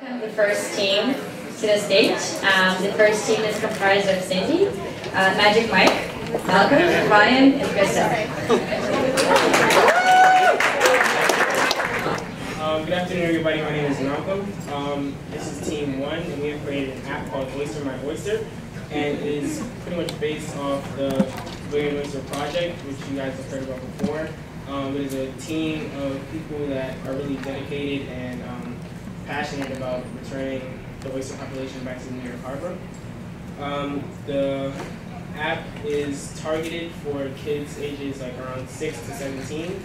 Welcome the first team to the stage. Um, the first team is comprised of Cindy, uh, Magic Mike, Malcolm, Ryan, and Krista. Um, good afternoon, everybody. My name is Malcolm. Um, this is Team One, and we have created an app called Oyster My Oyster, and it is pretty much based off the Billion Oyster Project, which you guys have heard about before. Um, it is a team of people that are really dedicated and um, passionate about returning the oyster population back to New York Harbor. Um, the app is targeted for kids ages like around 6 to 17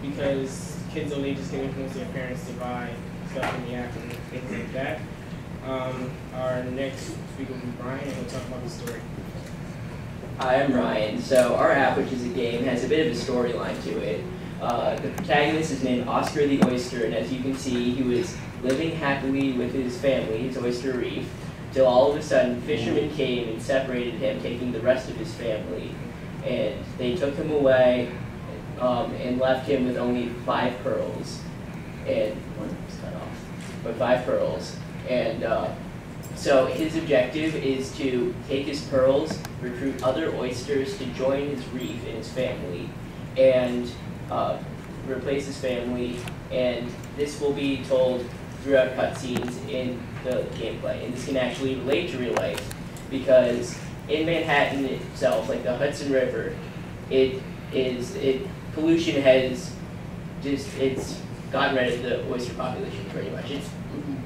because kids those ages can influence their parents to buy stuff in the app and things like that. Um, our next speaker will be Ryan and he'll talk about the story. Hi, I'm Ryan. So our app, which is a game, has a bit of a storyline to it. Uh, the protagonist is named Oscar the Oyster, and as you can see, he was living happily with his family, his oyster reef, till all of a sudden fishermen came and separated him, taking the rest of his family. And they took him away um, and left him with only five pearls. And one was cut off, but five pearls. And uh, so his objective is to take his pearls, recruit other oysters to join his reef and his family, and uh, replace his family. And this will be told throughout cutscenes in the gameplay. And this can actually relate to real life because in Manhattan itself, like the Hudson River, it is it pollution has just it's gotten rid of the oyster population pretty much. It's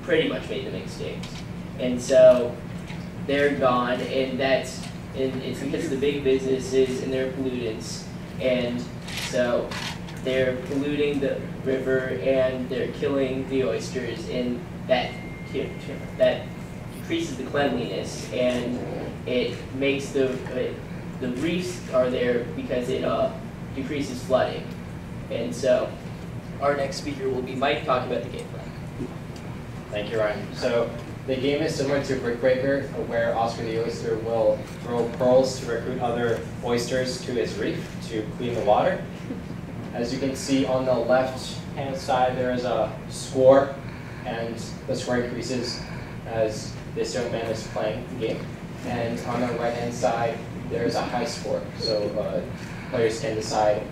pretty much made them extinct. And so they're gone and that's and it's because of the big businesses and their pollutants. And so they're polluting the river and they're killing the oysters and that that decreases the cleanliness and it makes the it, the reefs are there because it uh, decreases flooding and so our next speaker will be Mike talking about the gameplay. Thank you, Ryan. So the game is similar to Brick Breaker, where Oscar the Oyster will throw pearls to recruit other oysters to his reef to clean the water. As you can see on the left hand side, there is a score, and the score increases as this young man is playing the game. And on the right hand side, there is a high score, so uh, players can decide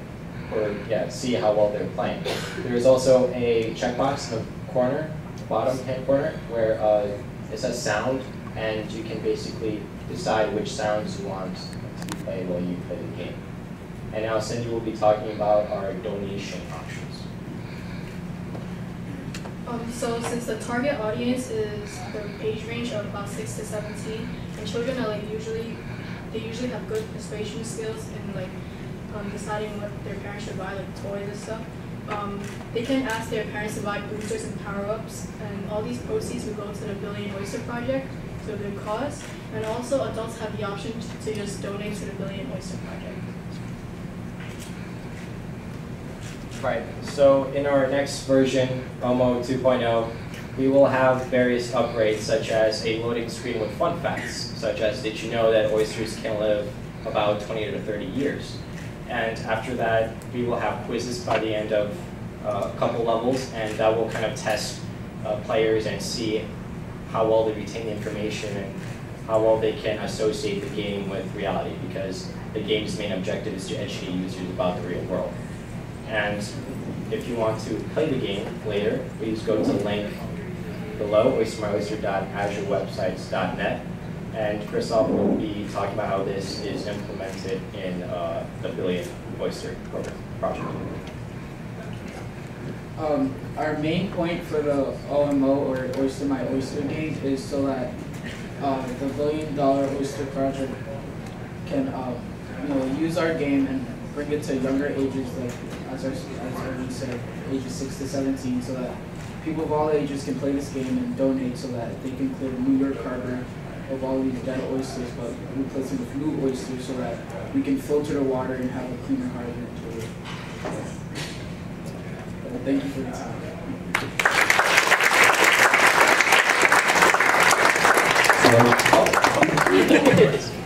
or yeah, see how well they're playing. There is also a checkbox in the corner, bottom hand corner, where uh, it says sound, and you can basically decide which sounds you want to be played while you play the game. And now Cindy will be talking about our donation options. Um, so since the target audience is the age range of about 6 to 17, and children are like usually, they usually have good persuasion skills in like um, deciding what their parents should buy, like toys and stuff. Um, they can ask their parents to buy boosters and power-ups, and all these proceeds will go to the Billion Oyster Project, to a good cause. And also adults have the option to just donate to the Billion Oyster Project. Right, so in our next version, OMO 2.0, we will have various upgrades such as a loading screen with fun facts, such as did you know that oysters can live about 20 to 30 years? And after that, we will have quizzes by the end of uh, a couple levels, and that will kind of test uh, players and see how well they retain the information and how well they can associate the game with reality, because the game's main objective is to educate users about the real world. And if you want to play the game later, please go to the link below, oystermyoyster.azurewebsites.net. And Christoph will be talking about how this is implemented in uh, the Billion Oyster project. Um, our main point for the OMO or Oyster My Oyster game is so that uh, the billion dollar oyster project can uh, you know use our game and bring it to younger ages like as our as we said ages six to seventeen so that people of all ages can play this game and donate so that they can clear New York Harbor of all these dead oysters but replace them with new oysters so that we can filter the water and have a cleaner harbor. Thank you for your time. So, oh. oh.